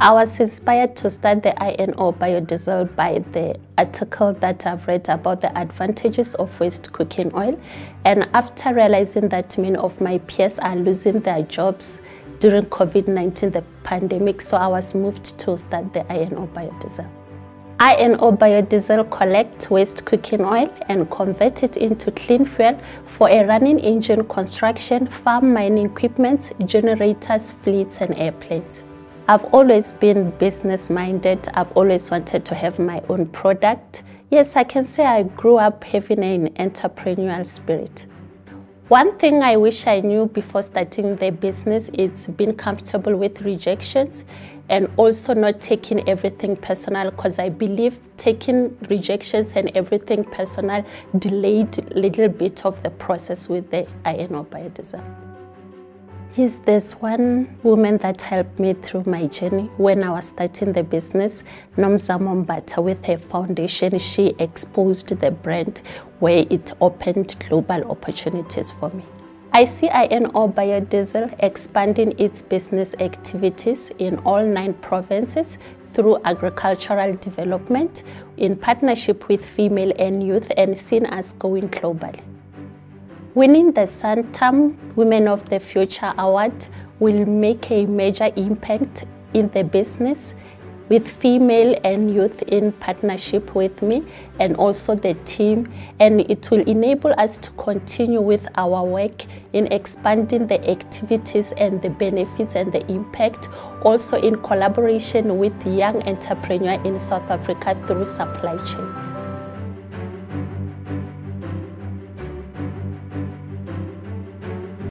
I was inspired to start the INO biodiesel by the article that I've read about the advantages of waste cooking oil. And after realizing that many of my peers are losing their jobs during COVID-19, the pandemic, so I was moved to start the INO biodiesel. INO biodiesel collect waste cooking oil and convert it into clean fuel for a running engine construction, farm mining equipment, generators, fleets and airplanes. I've always been business minded. I've always wanted to have my own product. Yes, I can say I grew up having an entrepreneurial spirit. One thing I wish I knew before starting the business is being comfortable with rejections and also not taking everything personal because I believe taking rejections and everything personal delayed a little bit of the process with the INO biodiesel. Yes, there's one woman that helped me through my journey when I was starting the business, Nomzamo Mbatha, with her foundation. She exposed the brand where it opened global opportunities for me. I see INO Biodiesel expanding its business activities in all nine provinces through agricultural development in partnership with female and youth and seen as going globally. Winning the Santam Women of the Future Award will make a major impact in the business with female and youth in partnership with me and also the team and it will enable us to continue with our work in expanding the activities and the benefits and the impact also in collaboration with young entrepreneurs in South Africa through supply chain.